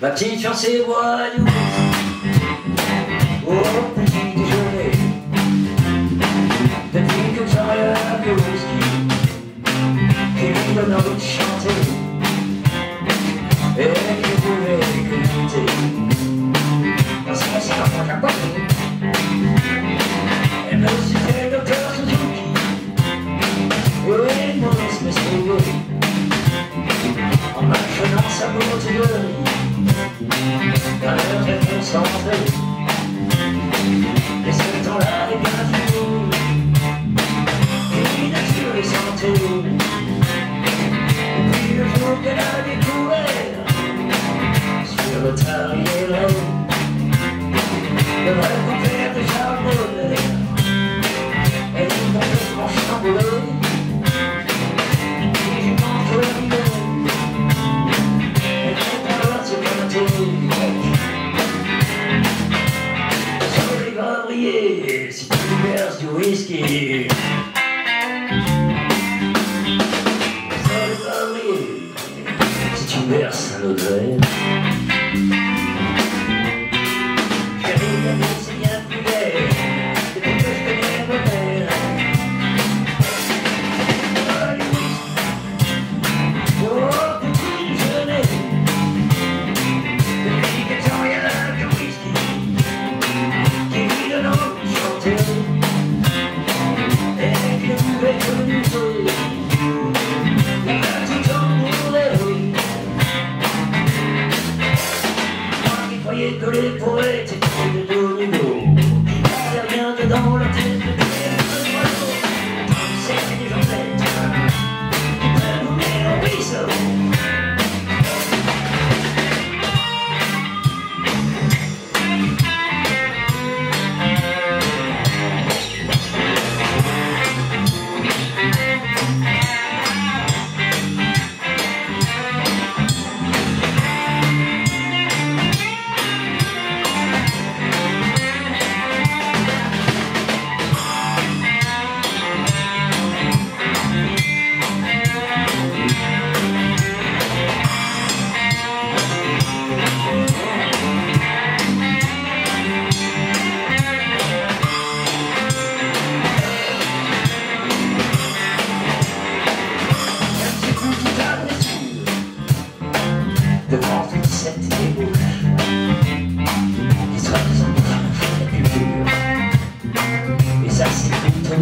Ma petite fiancée voyeuse Au petit déjeuner. Depuis que j'arrive à whisky. Qui lui donne envie de chanter. Et qui voulait écouter Parce que c'est un peu japonais Elle me citait le docteur Suzuki. Oui, mon espèce de On m'a sa montre de são as. si tu verses du whisky. Ça n'est pas vrai si tu verses un autre verre.